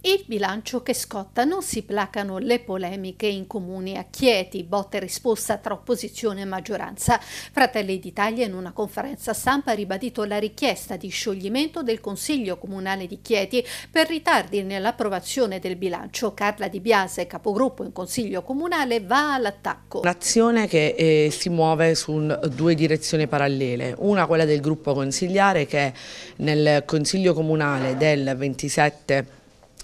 Il bilancio che scotta non si placano le polemiche in comuni a Chieti, botta e risposta tra opposizione e maggioranza. Fratelli d'Italia in una conferenza stampa ha ribadito la richiesta di scioglimento del Consiglio Comunale di Chieti per ritardi nell'approvazione del bilancio. Carla Di Biase, capogruppo in Consiglio Comunale, va all'attacco. Un'azione che eh, si muove su due direzioni parallele. Una quella del gruppo consigliare che nel Consiglio Comunale del 27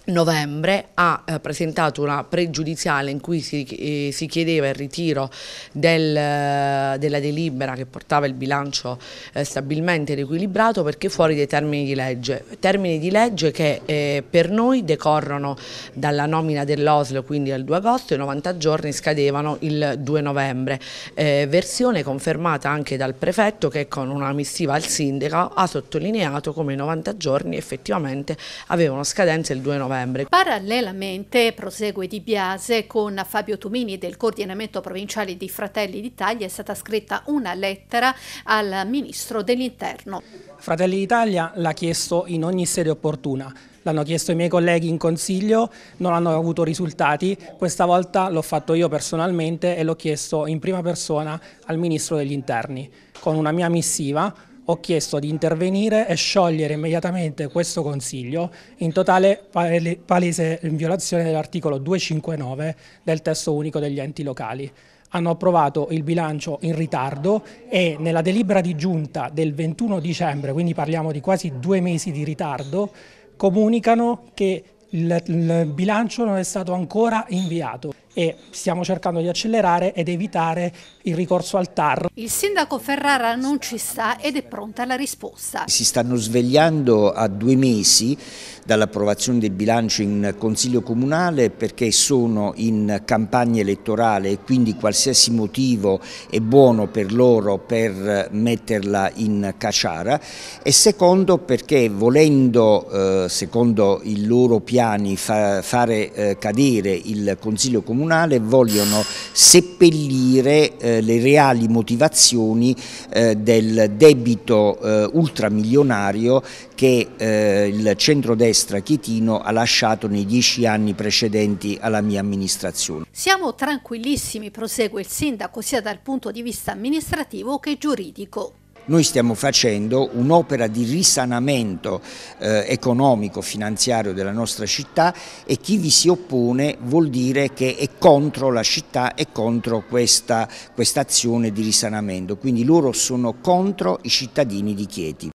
novembre ha eh, presentato una pregiudiziale in cui si, eh, si chiedeva il ritiro del, eh, della delibera che portava il bilancio eh, stabilmente riequilibrato perché fuori dai termini di legge, termini di legge che eh, per noi decorrono dalla nomina dell'Oslo quindi al 2 agosto e 90 giorni scadevano il 2 novembre, versione confermata anche dal prefetto che con una missiva al sindaco ha sottolineato come i 90 giorni effettivamente avevano scadenza il 2 novembre novembre. Parallelamente prosegue Di Biase con Fabio Tumini del coordinamento provinciale di Fratelli d'Italia è stata scritta una lettera al Ministro dell'Interno. Fratelli d'Italia l'ha chiesto in ogni sede opportuna. L'hanno chiesto i miei colleghi in consiglio, non hanno avuto risultati, questa volta l'ho fatto io personalmente e l'ho chiesto in prima persona al Ministro degli Interni con una mia missiva ho chiesto di intervenire e sciogliere immediatamente questo Consiglio in totale palese violazione dell'articolo 259 del testo unico degli enti locali. Hanno approvato il bilancio in ritardo e nella delibera di giunta del 21 dicembre, quindi parliamo di quasi due mesi di ritardo, comunicano che il, il bilancio non è stato ancora inviato e stiamo cercando di accelerare ed evitare il ricorso al TAR. Il sindaco Ferrara non ci sta ed è pronta la risposta. Si stanno svegliando a due mesi dall'approvazione del bilancio in Consiglio Comunale perché sono in campagna elettorale e quindi qualsiasi motivo è buono per loro per metterla in caciara e secondo perché volendo, eh, secondo i loro piani, fa, fare eh, cadere il Consiglio Comunale comunale vogliono seppellire eh, le reali motivazioni eh, del debito eh, ultramilionario che eh, il centrodestra chietino ha lasciato nei dieci anni precedenti alla mia amministrazione. Siamo tranquillissimi, prosegue il sindaco, sia dal punto di vista amministrativo che giuridico. Noi stiamo facendo un'opera di risanamento eh, economico, finanziario della nostra città e chi vi si oppone vuol dire che è contro la città e contro questa quest azione di risanamento, quindi loro sono contro i cittadini di Chieti.